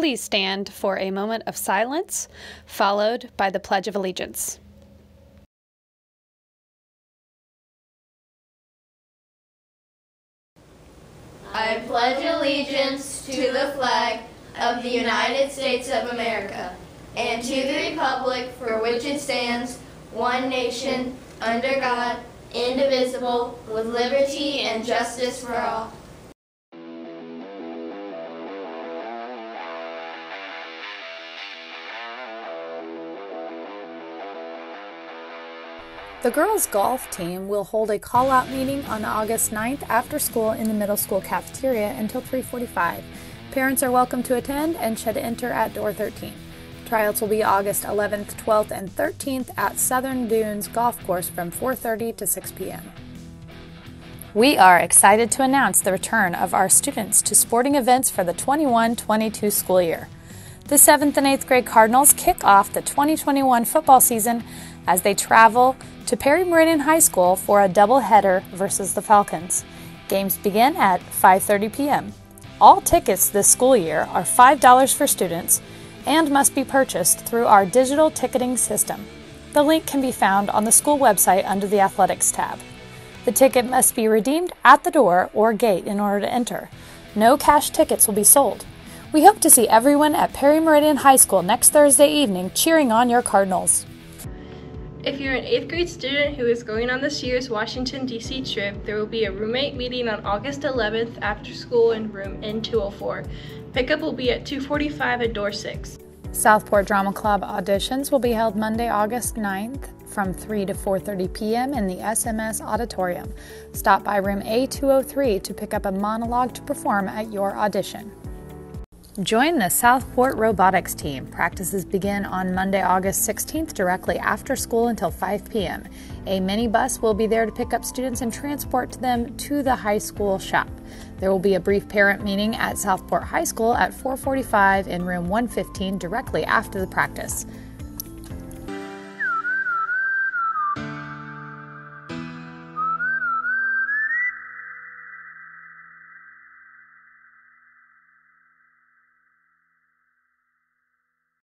please stand for a moment of silence, followed by the Pledge of Allegiance. I pledge allegiance to the flag of the United States of America and to the republic for which it stands, one nation, under God, indivisible, with liberty and justice for all. The girls' golf team will hold a call-out meeting on August 9th after school in the middle school cafeteria until 3:45. Parents are welcome to attend and should enter at door 13. Tryouts will be August 11th, 12th, and 13th at Southern Dunes Golf Course from 4:30 to 6 p.m. We are excited to announce the return of our students to sporting events for the 21-22 school year. The 7th and 8th grade Cardinals kick off the 2021 football season as they travel to Perry Meridian High School for a doubleheader versus the Falcons. Games begin at 5:30 p.m. All tickets this school year are $5 for students and must be purchased through our digital ticketing system. The link can be found on the school website under the Athletics tab. The ticket must be redeemed at the door or gate in order to enter. No cash tickets will be sold. We hope to see everyone at Perry Meridian High School next Thursday evening cheering on your Cardinals. If you're an 8th grade student who is going on this year's Washington, D.C. trip, there will be a roommate meeting on August 11th after school in room N204. Pickup will be at 245 at door 6. Southport Drama Club auditions will be held Monday, August 9th from 3 to 4:30 p.m. in the SMS auditorium. Stop by room A203 to pick up a monologue to perform at your audition. Join the Southport Robotics team. Practices begin on Monday, August 16th, directly after school until 5 p.m. A minibus will be there to pick up students and transport them to the high school shop. There will be a brief parent meeting at Southport High School at 4:45 in room 115 directly after the practice.